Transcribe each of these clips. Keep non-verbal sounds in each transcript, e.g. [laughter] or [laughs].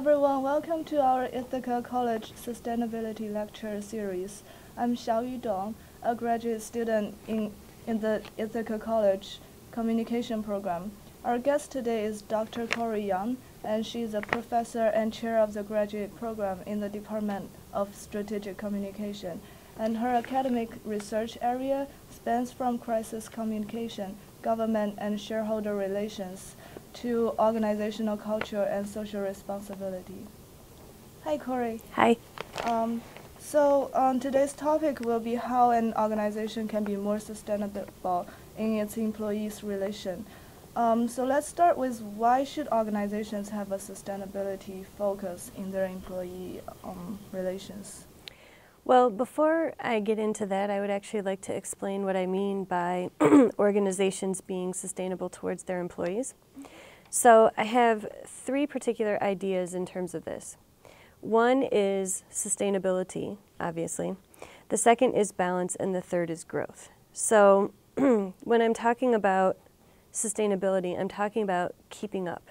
everyone, welcome to our Ithaca College Sustainability Lecture Series. I'm Xiaoyu Dong, a graduate student in, in the Ithaca College Communication Program. Our guest today is Dr. Cory Young, and she's a professor and chair of the graduate program in the Department of Strategic Communication. And her academic research area spans from crisis communication, government and shareholder relations, to organizational culture and social responsibility. Hi, Cory. Hi. Um, so um, today's topic will be how an organization can be more sustainable in its employees' relation. Um, so let's start with why should organizations have a sustainability focus in their employee um, relations? Well, before I get into that, I would actually like to explain what I mean by [clears throat] organizations being sustainable towards their employees. So I have three particular ideas in terms of this. One is sustainability, obviously. The second is balance, and the third is growth. So [clears throat] when I'm talking about sustainability, I'm talking about keeping up.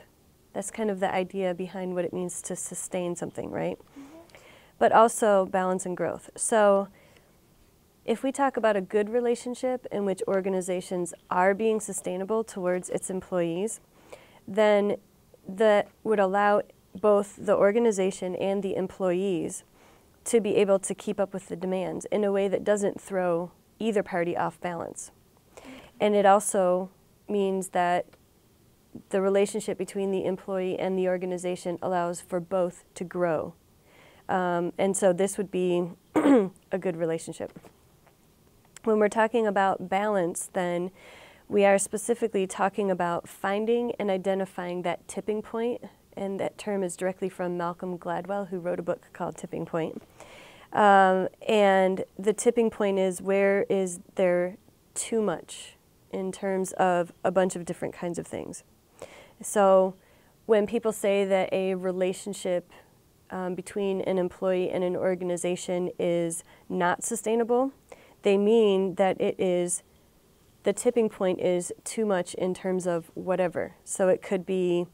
That's kind of the idea behind what it means to sustain something, right? Mm -hmm. But also balance and growth. So if we talk about a good relationship in which organizations are being sustainable towards its employees, then that would allow both the organization and the employees to be able to keep up with the demands in a way that doesn't throw either party off balance. And it also means that the relationship between the employee and the organization allows for both to grow. Um, and so this would be [clears throat] a good relationship. When we're talking about balance, then we are specifically talking about finding and identifying that tipping point, and that term is directly from Malcolm Gladwell, who wrote a book called Tipping Point. Um, and the tipping point is where is there too much in terms of a bunch of different kinds of things. So when people say that a relationship um, between an employee and an organization is not sustainable, they mean that it is the tipping point is too much in terms of whatever. So it could be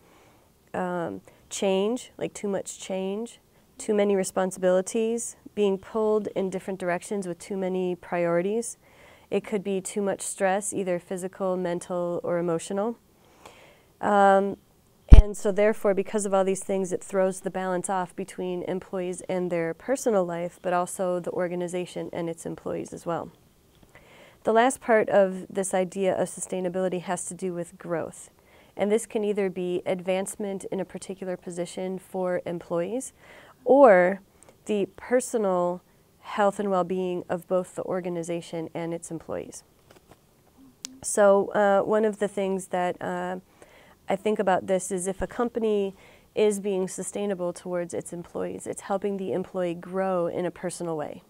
um, change, like too much change, too many responsibilities, being pulled in different directions with too many priorities. It could be too much stress, either physical, mental, or emotional. Um, and so therefore, because of all these things, it throws the balance off between employees and their personal life, but also the organization and its employees as well. The last part of this idea of sustainability has to do with growth. And this can either be advancement in a particular position for employees or the personal health and well-being of both the organization and its employees. So uh, one of the things that uh, I think about this is if a company is being sustainable towards its employees, it's helping the employee grow in a personal way.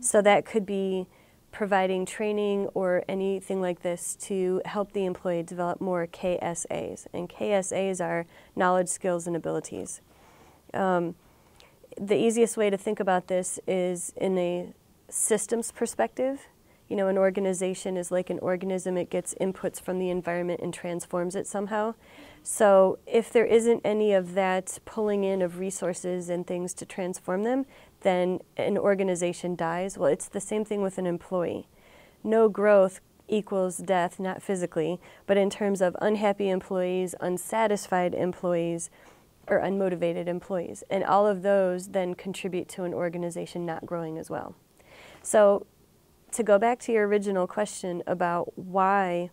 So that could be providing training or anything like this to help the employee develop more KSAs. And KSAs are knowledge, skills, and abilities. Um, the easiest way to think about this is in a systems perspective. You know, an organization is like an organism, it gets inputs from the environment and transforms it somehow. So if there isn't any of that pulling in of resources and things to transform them, then an organization dies. Well, it's the same thing with an employee. No growth equals death, not physically, but in terms of unhappy employees, unsatisfied employees, or unmotivated employees. And all of those then contribute to an organization not growing as well. So to go back to your original question about why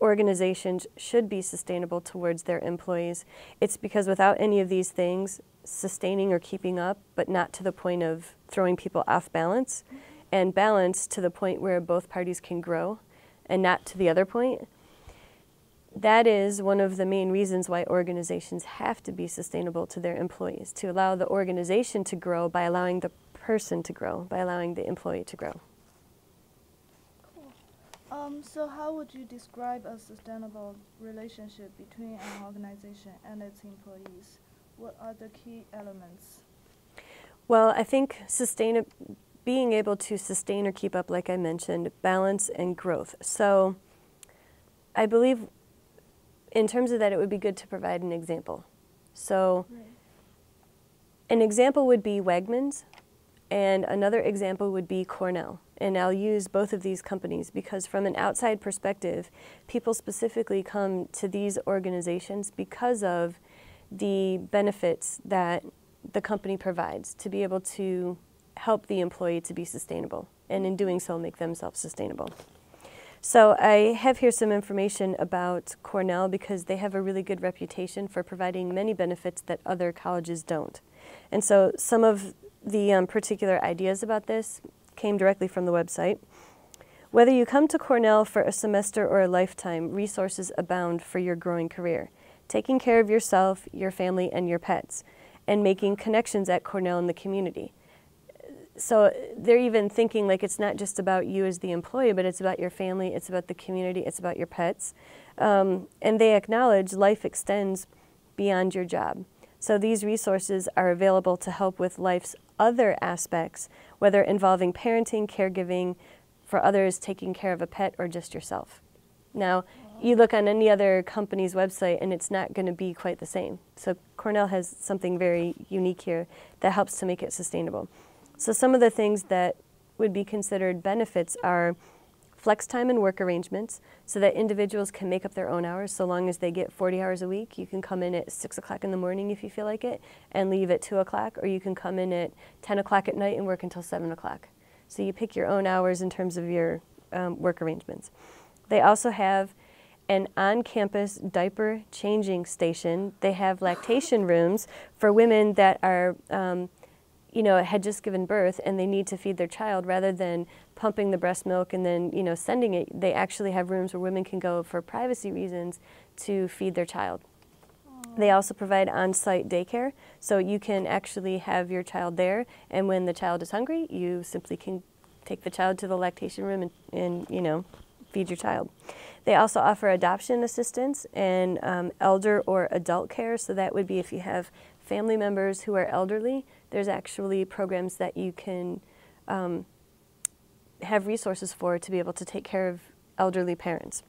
organizations should be sustainable towards their employees, it's because without any of these things, sustaining or keeping up, but not to the point of throwing people off balance, and balance to the point where both parties can grow, and not to the other point. That is one of the main reasons why organizations have to be sustainable to their employees, to allow the organization to grow by allowing the person to grow, by allowing the employee to grow. Um, so how would you describe a sustainable relationship between an organization and its employees? What are the key elements? Well, I think sustain being able to sustain or keep up, like I mentioned, balance and growth. So I believe in terms of that, it would be good to provide an example. So right. An example would be Wegmans, and another example would be Cornell. And I'll use both of these companies because, from an outside perspective, people specifically come to these organizations because of the benefits that the company provides to be able to help the employee to be sustainable, and in doing so, make themselves sustainable. So I have here some information about Cornell because they have a really good reputation for providing many benefits that other colleges don't. And so some of the um, particular ideas about this came directly from the website. Whether you come to Cornell for a semester or a lifetime, resources abound for your growing career. Taking care of yourself, your family, and your pets, and making connections at Cornell in the community so they're even thinking like it's not just about you as the employee, but it's about your family, it's about the community, it's about your pets. Um, and they acknowledge life extends beyond your job. So these resources are available to help with life's other aspects, whether involving parenting, caregiving, for others, taking care of a pet, or just yourself. Now, you look on any other company's website and it's not going to be quite the same. So Cornell has something very unique here that helps to make it sustainable. So some of the things that would be considered benefits are flex time and work arrangements so that individuals can make up their own hours so long as they get 40 hours a week. You can come in at 6 o'clock in the morning if you feel like it and leave at 2 o'clock, or you can come in at 10 o'clock at night and work until 7 o'clock. So you pick your own hours in terms of your um, work arrangements. They also have an on-campus diaper changing station. They have lactation [gasps] rooms for women that are um, you know, had just given birth and they need to feed their child rather than pumping the breast milk and then, you know, sending it, they actually have rooms where women can go for privacy reasons to feed their child. They also provide on-site daycare, so you can actually have your child there, and when the child is hungry, you simply can take the child to the lactation room and, and you know, feed your child. They also offer adoption assistance and um, elder or adult care, so that would be if you have family members who are elderly, there's actually programs that you can um, have resources for to be able to take care of elderly parents.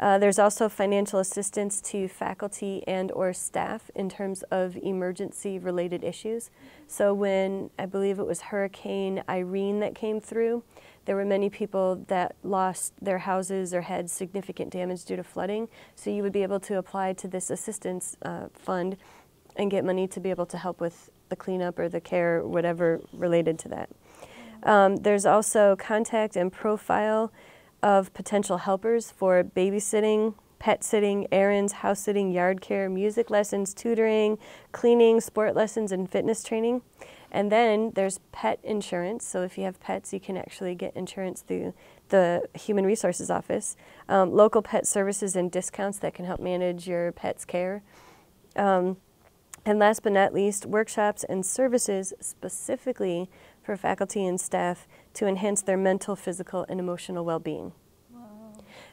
Uh, there's also financial assistance to faculty and or staff in terms of emergency related issues. So when I believe it was Hurricane Irene that came through, there were many people that lost their houses or had significant damage due to flooding. So you would be able to apply to this assistance uh, fund and get money to be able to help with the cleanup or the care, whatever related to that. Um, there's also contact and profile of potential helpers for babysitting, pet sitting, errands, house sitting, yard care, music lessons, tutoring, cleaning, sport lessons, and fitness training. And then there's pet insurance. So if you have pets, you can actually get insurance through the Human Resources Office. Um, local pet services and discounts that can help manage your pet's care. Um, and last but not least, workshops and services specifically for faculty and staff to enhance their mental, physical, and emotional well-being.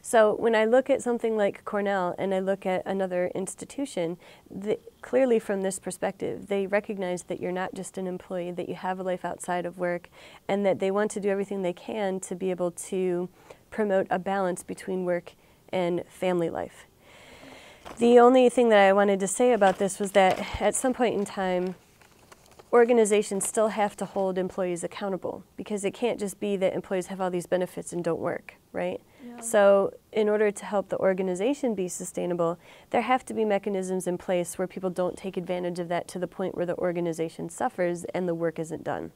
So when I look at something like Cornell and I look at another institution, the, clearly from this perspective, they recognize that you're not just an employee, that you have a life outside of work, and that they want to do everything they can to be able to promote a balance between work and family life. The only thing that I wanted to say about this was that at some point in time, organizations still have to hold employees accountable because it can't just be that employees have all these benefits and don't work, right? Yeah. So in order to help the organization be sustainable, there have to be mechanisms in place where people don't take advantage of that to the point where the organization suffers and the work isn't done.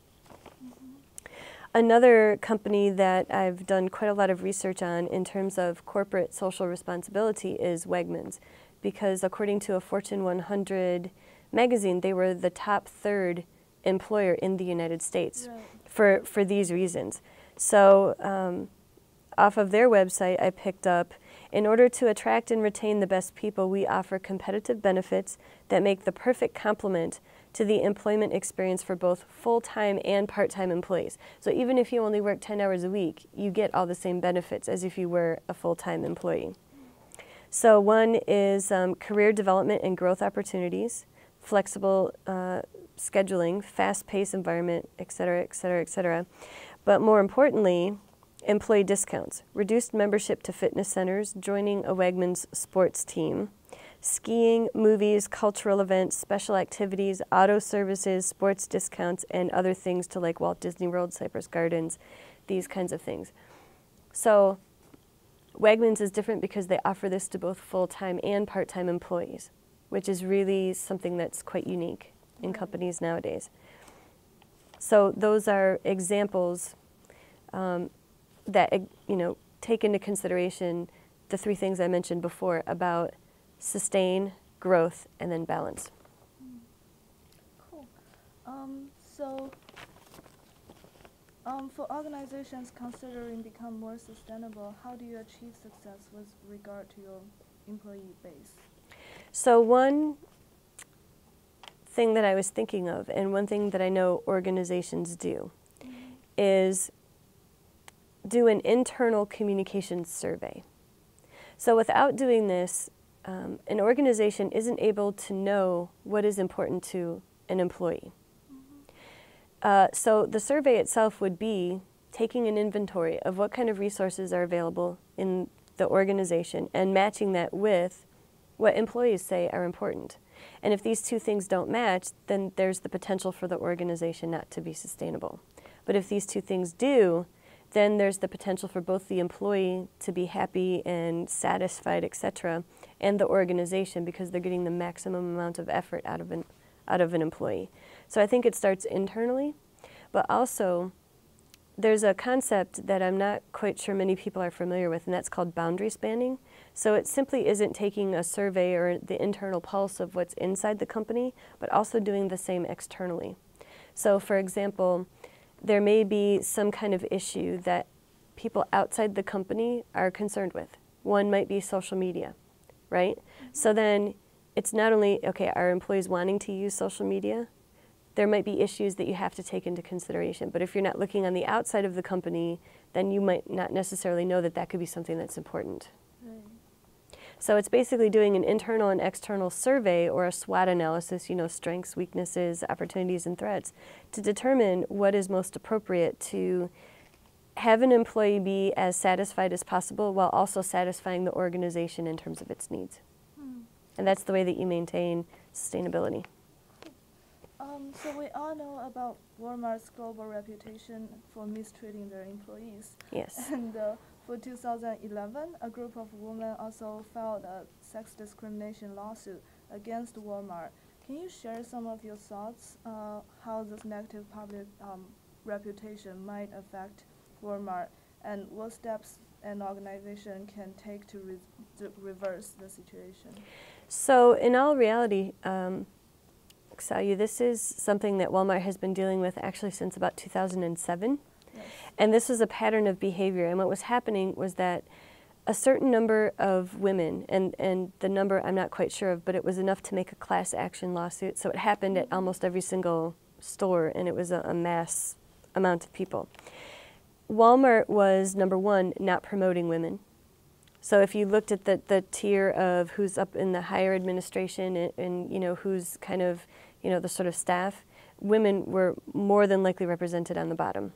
Mm-hmm. Another company that I've done quite a lot of research on in terms of corporate social responsibility is Wegmans, because according to a Fortune 100 magazine, they were the top third employer in the United States right. for, for these reasons. So, um, off of their website, I picked up in order to attract and retain the best people, we offer competitive benefits that make the perfect complement to the employment experience for both full-time and part-time employees. So even if you only work 10 hours a week, you get all the same benefits as if you were a full-time employee. So one is um, career development and growth opportunities, flexible uh, scheduling, fast-paced environment, et cetera, et cetera, et cetera. But more importantly, employee discounts, reduced membership to fitness centers, joining a Wegmans sports team, skiing, movies, cultural events, special activities, auto services, sports discounts, and other things to like Walt Disney World, Cypress Gardens, these kinds of things. So Wegmans is different because they offer this to both full-time and part-time employees, which is really something that's quite unique in companies nowadays. So those are examples um, that you know take into consideration the three things I mentioned before about sustain, growth, and then balance. Cool. Um, so, um, for organizations considering become more sustainable, how do you achieve success with regard to your employee base? So one thing that I was thinking of, and one thing that I know organizations do, is do an internal communications survey. So without doing this, um, an organization isn't able to know what is important to an employee. Uh, so the survey itself would be taking an inventory of what kind of resources are available in the organization and matching that with what employees say are important. And if these two things don't match, then there's the potential for the organization not to be sustainable. But if these two things do, then there's the potential for both the employee to be happy and satisfied, etc., and the organization because they're getting the maximum amount of effort out of an out of an employee. So I think it starts internally, but also there's a concept that I'm not quite sure many people are familiar with, and that's called boundary spanning. So it simply isn't taking a survey or the internal pulse of what's inside the company, but also doing the same externally. So, for example, there may be some kind of issue that people outside the company are concerned with. One might be social media, right? Mm-hmm. So then it's not only, okay, are employees wanting to use social media? There might be issues that you have to take into consideration. But if you're not looking on the outside of the company, then you might not necessarily know that that could be something that's important. So it's basically doing an internal and external survey or a SWOT analysis, you know, strengths, weaknesses, opportunities, and threats, to determine what is most appropriate to have an employee be as satisfied as possible while also satisfying the organization in terms of its needs. Hmm. And that's the way that you maintain sustainability. Um, so we all know about Walmart's global reputation for mistreating their employees. Yes. [laughs] And uh, for 2011, a group of women also filed a sex discrimination lawsuit against Walmart. Can you share some of your thoughts uh, how this negative public um, reputation might affect Walmart and what steps an organization can take to, re to reverse the situation? So, in all reality, um, Xiaoyu, this is something that Walmart has been dealing with actually since about 2007. And this was a pattern of behavior. And what was happening was that a certain number of women, and, and the number I'm not quite sure of, but it was enough to make a class action lawsuit. So it happened at mm-hmm. almost every single store, and it was a, a mass amount of people. Walmart was, number one, not promoting women. So if you looked at the, the tier of who's up in the higher administration and, and, you know who's kind of you know the sort of staff, women were more than likely represented on the bottom.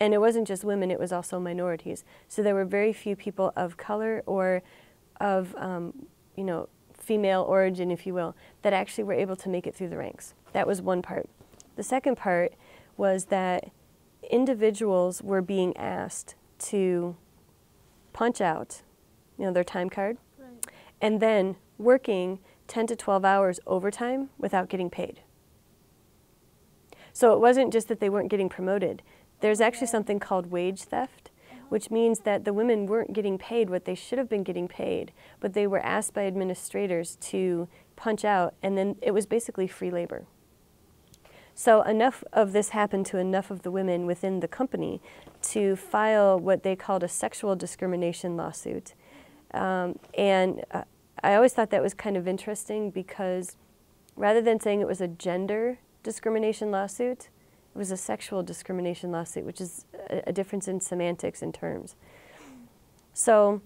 And it wasn't just women, it was also minorities. So there were very few people of color or of, um, you know, female origin, if you will, that actually were able to make it through the ranks. That was one part. The second part was that individuals were being asked to punch out, you know, their time card, right. and then working 10 to 12 hours overtime without getting paid. So it wasn't just that they weren't getting promoted, there's actually something called wage theft, which means that the women weren't getting paid what they should have been getting paid, but they were asked by administrators to punch out, and then it was basically free labor. So enough of this happened to enough of the women within the company to file what they called a sexual discrimination lawsuit. Um, and uh, I always thought that was kind of interesting because rather than saying it was a gender discrimination lawsuit, it was a sexual discrimination lawsuit, which is a, a difference in semantics and terms. So,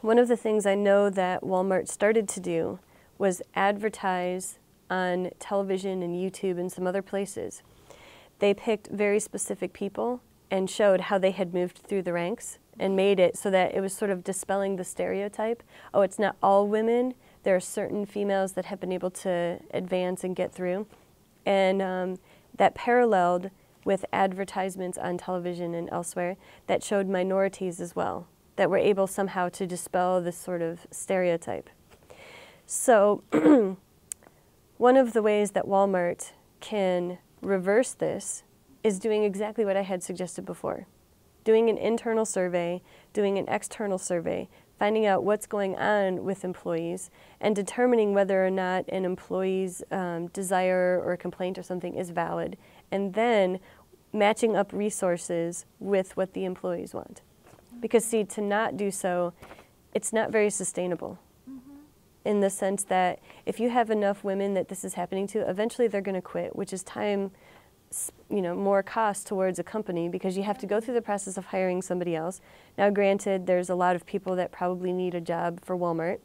one of the things I know that Walmart started to do was advertise on television and YouTube and some other places. They picked very specific people and showed how they had moved through the ranks and made it so that it was sort of dispelling the stereotype. Oh, it's not all women. There are certain females that have been able to advance and get through. And um, that paralleled with advertisements on television and elsewhere that showed minorities as well, that were able somehow to dispel this sort of stereotype. So, [clears throat] one of the ways that Walmart can reverse this is doing exactly what I had suggested before doing an internal survey, doing an external survey, finding out what's going on with employees, and determining whether or not an employee's um, desire or complaint or something is valid, and then matching up resources with what the employees want. Because, see, to not do so, it's not very sustainable in the sense that if you have enough women that this is happening to, eventually they're going to quit, which is time, you know, more cost towards a company because you have to go through the process of hiring somebody else. Now, granted, there's a lot of people that probably need a job for Walmart,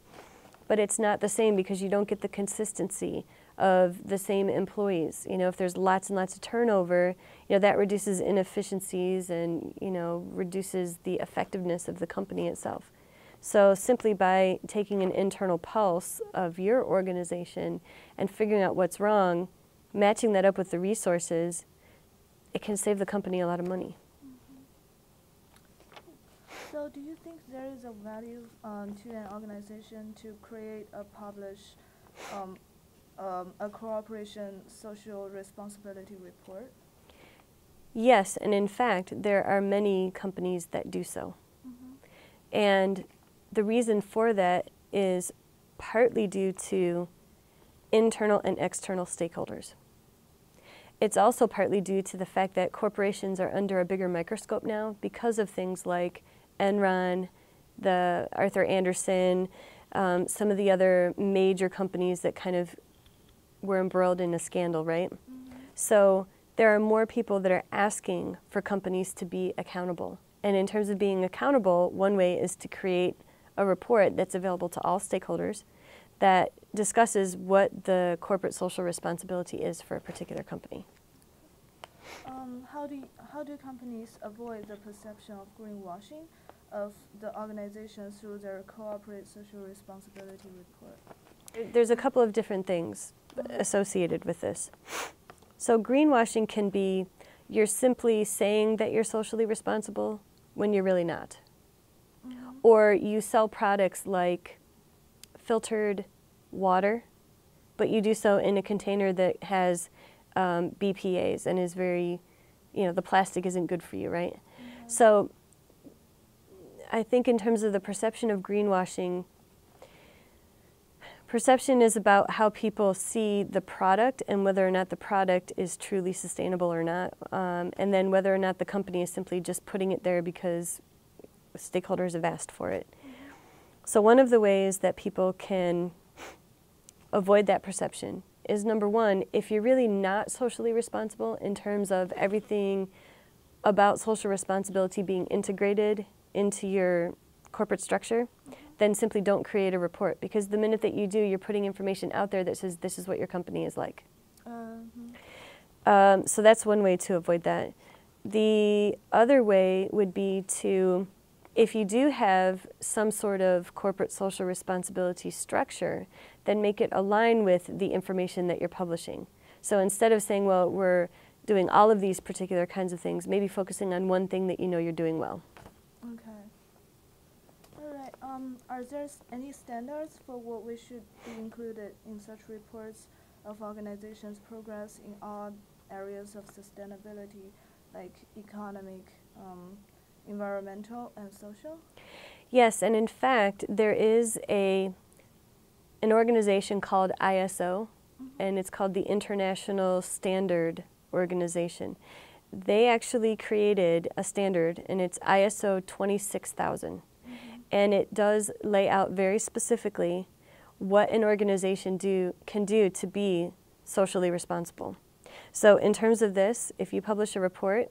but it's not the same because you don't get the consistency of the same employees. You know, if there's lots and lots of turnover, you know, that reduces inefficiencies and, you know, reduces the effectiveness of the company itself. So simply by taking an internal pulse of your organization and figuring out what's wrong, matching that up with the resources, it can save the company a lot of money. So do you think there is a value um, to an organization to create a publish um, um, a corporation social responsibility report? Yes, and in fact, there are many companies that do so. Mm -hmm. And the reason for that is partly due to internal and external stakeholders. It's also partly due to the fact that corporations are under a bigger microscope now because of things like Enron, the Arthur Andersen, um, some of the other major companies that kind of were embroiled in a scandal, right? Mm -hmm. So there are more people that are asking for companies to be accountable. And in terms of being accountable, one way is to create a report that's available to all stakeholders that discusses what the corporate social responsibility is for a particular company. Um, how, do you, how do companies avoid the perception of greenwashing of the organization through their corporate social responsibility report? There's a couple of different things associated with this. So greenwashing can be you're simply saying that you're socially responsible when you're really not. Or you sell products like filtered water, but you do so in a container that has um, BPAs and is very, you know, the plastic isn't good for you, right? Mm -hmm. So I think in terms of the perception of greenwashing, perception is about how people see the product and whether or not the product is truly sustainable or not, um, and then whether or not the company is simply just putting it there because stakeholders have asked for it. So one of the ways that people can avoid that perception is number one, if you're really not socially responsible in terms of everything about social responsibility being integrated into your corporate structure, then simply don't create a report because the minute that you do, you're putting information out there that says this is what your company is like. Uh -huh. um, so that's one way to avoid that. The other way would be to if you do have some sort of corporate social responsibility structure, then make it align with the information that you're publishing. So instead of saying, well, we're doing all of these particular kinds of things, maybe focusing on one thing that you know you're doing well. Okay. All right. Um, are there any standards for what we should be included in such reports of organizations' progress in all areas of sustainability, like economic, um, environmental and social? Yes, and in fact, there is a an organization called ISO, and it's called the International Standard Organization. They actually created a standard, and it's ISO 26000. Mm -hmm. And it does lay out very specifically what an organization do, can do to be socially responsible. So in terms of this, if you publish a report,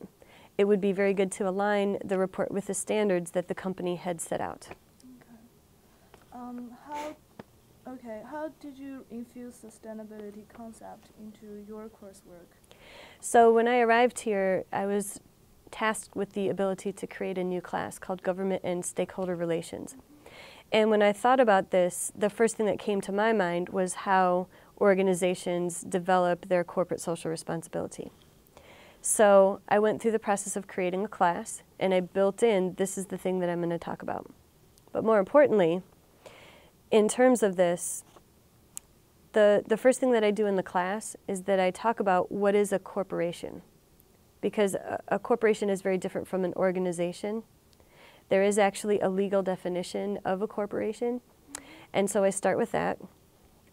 it would be very good to align the report with the standards that the company had set out. Okay. Um, how, okay, how did you infuse sustainability concept into your coursework? So when I arrived here, I was tasked with the ability to create a new class called Government and Stakeholder Relations. And when I thought about this, the first thing that came to my mind was how organizations develop their corporate social responsibility. So I went through the process of creating a class and I built in this is the thing that I'm going to talk about. But more importantly, in terms of this, the, the first thing that I do in the class is that I talk about what is a corporation. Because a, a corporation is very different from an organization. There is actually a legal definition of a corporation. And so I start with that.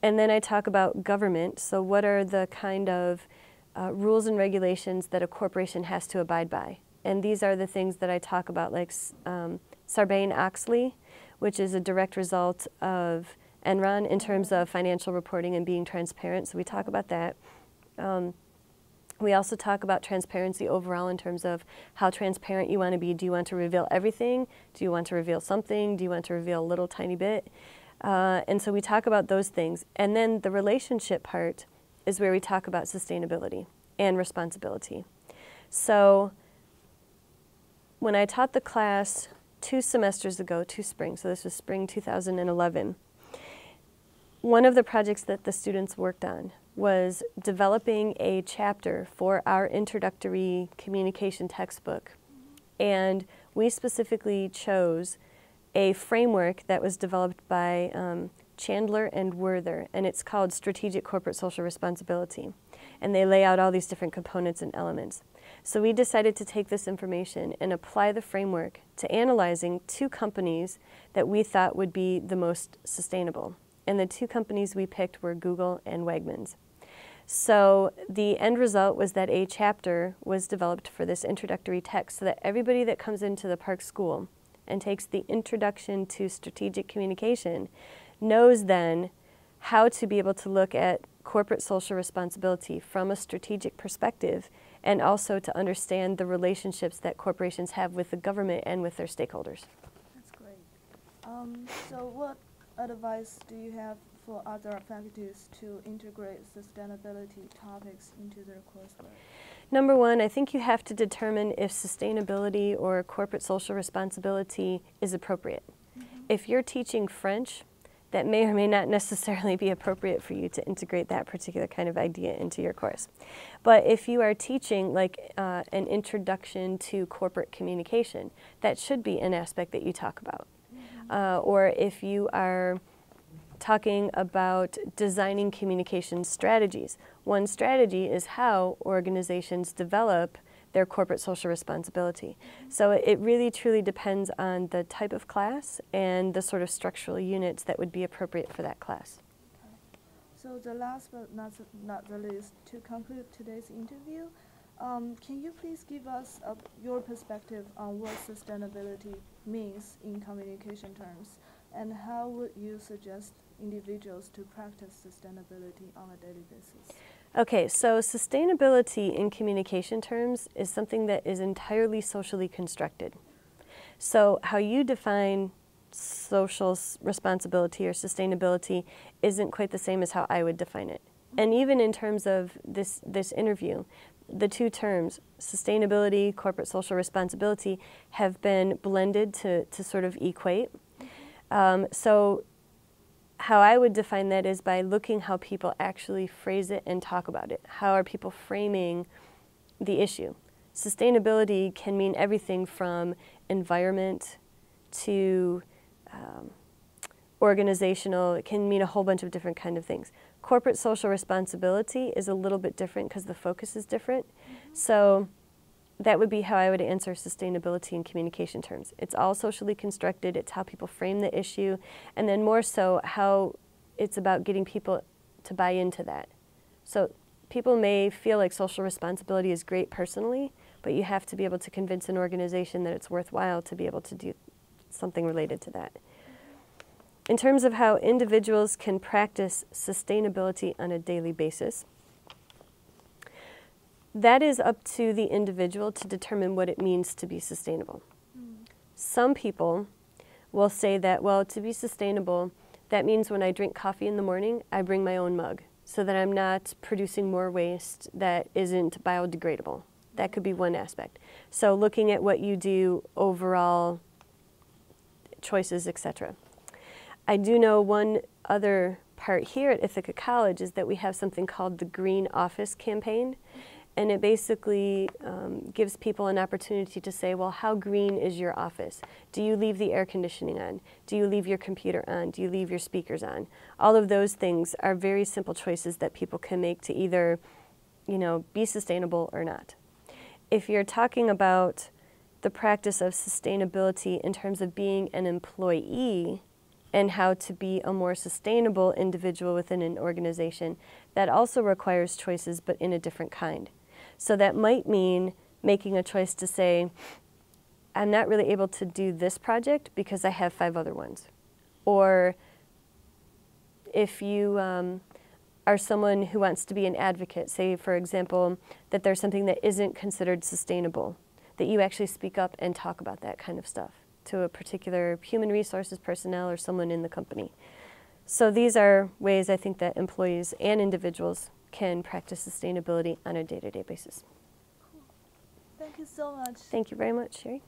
And then I talk about government. So, what are the kind of uh, rules and regulations that a corporation has to abide by? And these are the things that I talk about, like um, Sarbanes Oxley, which is a direct result of Enron in terms of financial reporting and being transparent. So, we talk about that. Um, we also talk about transparency overall in terms of how transparent you want to be. Do you want to reveal everything? Do you want to reveal something? Do you want to reveal a little tiny bit? Uh, and so we talk about those things. And then the relationship part is where we talk about sustainability and responsibility. So when I taught the class two semesters ago, two springs, so this was spring 2011, one of the projects that the students worked on was developing a chapter for our introductory communication textbook. And we specifically chose a framework that was developed by um, Chandler and Werther, and it's called Strategic Corporate Social Responsibility. And they lay out all these different components and elements. So we decided to take this information and apply the framework to analyzing two companies that we thought would be the most sustainable. And the two companies we picked were Google and Wegmans. So the end result was that a chapter was developed for this introductory text so that everybody that comes into the Park School and takes the introduction to strategic communication knows then how to be able to look at corporate social responsibility from a strategic perspective and also to understand the relationships that corporations have with the government and with their stakeholders. That's great. Um, so what advice do you have for other faculties to integrate sustainability topics into their coursework? Number one, I think you have to determine if sustainability or corporate social responsibility is appropriate. Mm -hmm. If you're teaching French, that may or may not necessarily be appropriate for you to integrate that particular kind of idea into your course. But if you are teaching like uh, an introduction to corporate communication, that should be an aspect that you talk about. Mm -hmm. uh, or if you are talking about designing communication strategies. One strategy is how organizations develop their corporate social responsibility. So it really truly depends on the type of class and the sort of structural units that would be appropriate for that class. So the last but not, not the least, to conclude today's interview, um, can you please give us your perspective on what sustainability means in communication terms, and how would you suggest individuals to practice sustainability on a daily basis? Okay, so sustainability in communication terms is something that is entirely socially constructed. So, how you define social responsibility or sustainability isn't quite the same as how I would define it. And even in terms of this, this interview, the two terms, sustainability, corporate social responsibility, have been blended to, to sort of equate. Um, so how I would define that is by looking how people actually phrase it and talk about it. How are people framing the issue? Sustainability can mean everything from environment to um, organizational. It can mean a whole bunch of different kind of things. Corporate social responsibility is a little bit different because the focus is different. So that would be how I would answer sustainability in communication terms. It's all socially constructed, it's how people frame the issue, and then more so how it's about getting people to buy into that. So people may feel like social responsibility is great personally, but you have to be able to convince an organization that it's worthwhile to be able to do something related to that. In terms of how individuals can practice sustainability on a daily basis, that is up to the individual to determine what it means to be sustainable. Mm. Some people will say that, well, to be sustainable, that means when I drink coffee in the morning, I bring my own mug so that I'm not producing more waste that isn't biodegradable. That could be one aspect. So looking at what you do overall, choices, etc. I do know one other part here at Ithaca College is that we have something called the Green Office Campaign. And it basically um, gives people an opportunity to say, well, how green is your office? Do you leave the air conditioning on? Do you leave your computer on? Do you leave your speakers on? All of those things are very simple choices that people can make to either, you know, be sustainable or not. If you're talking about the practice of sustainability in terms of being an employee, and how to be a more sustainable individual within an organization, that also requires choices, but in a different kind. So that might mean making a choice to say, I'm not really able to do this project because I have five other ones. Or if you um, are someone who wants to be an advocate, say, for example, that there's something that isn't considered sustainable, that you actually speak up and talk about that kind of stuff to a particular human resources personnel or someone in the company. So these are ways I think that employees and individuals can practice sustainability on a day-to-day basis. Thank you so much. Thank you very much, Sherry.